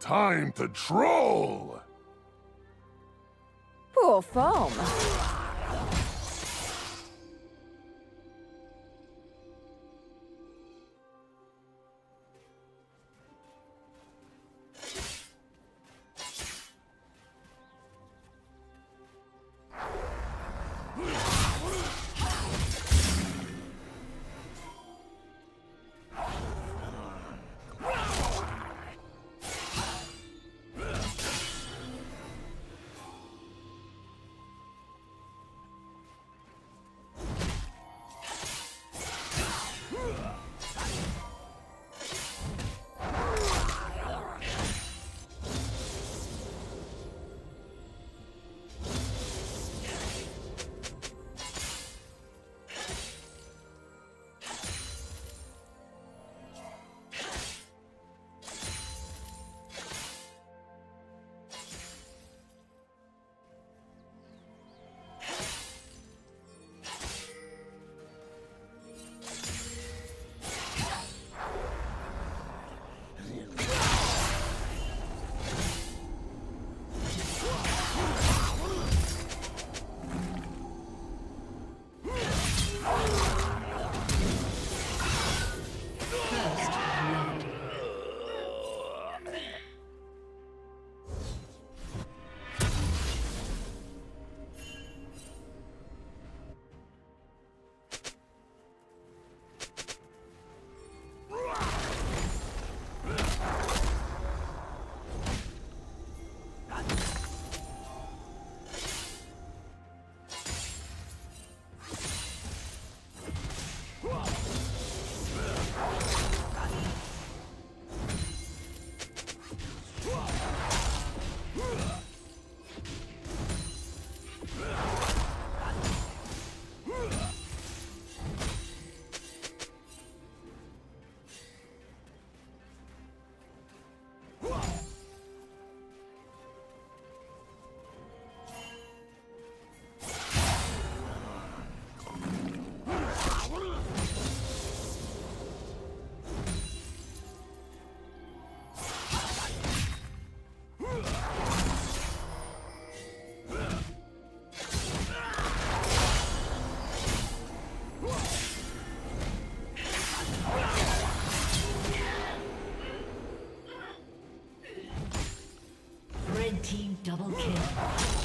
Time to troll! Poor foam. Double kill.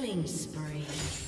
Killing spree.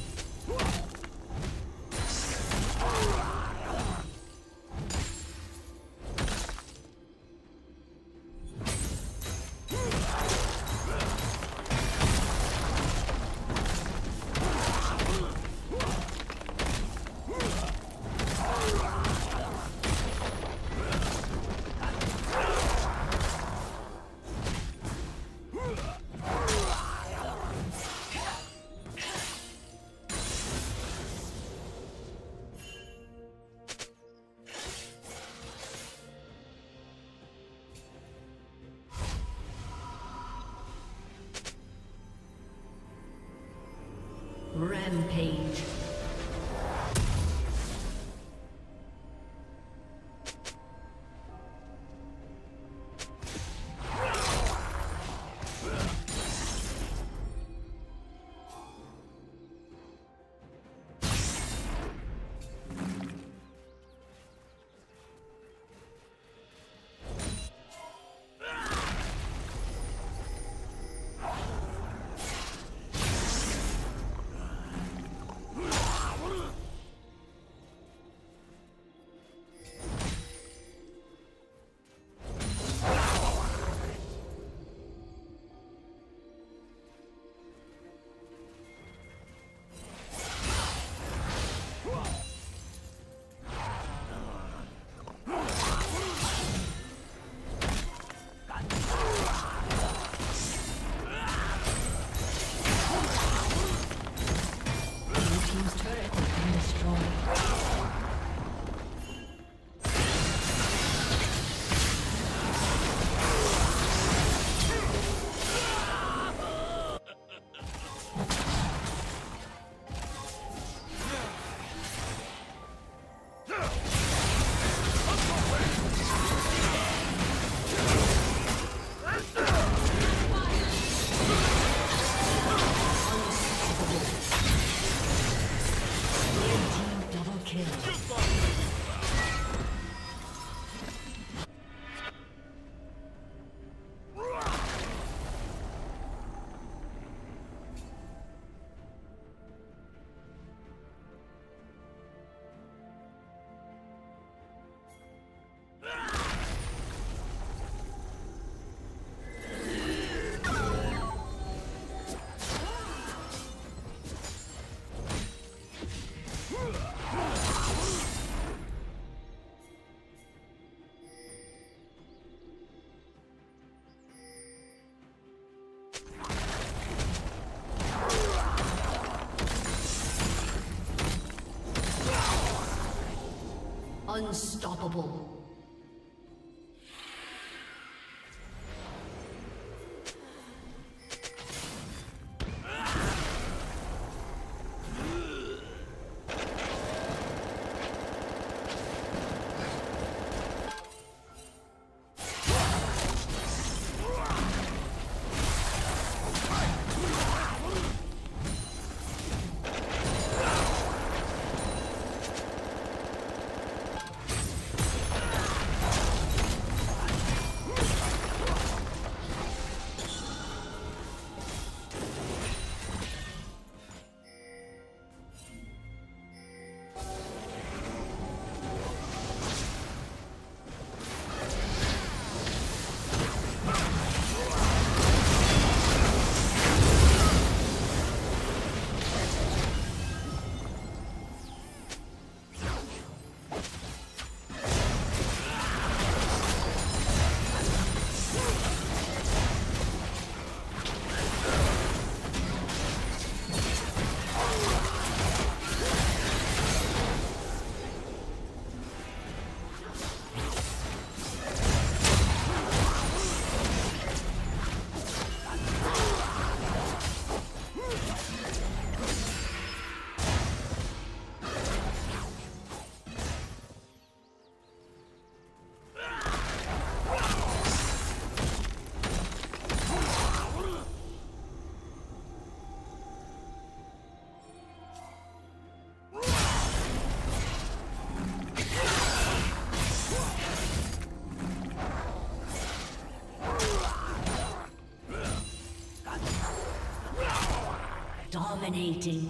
Rampage. Unstoppable. Dominating.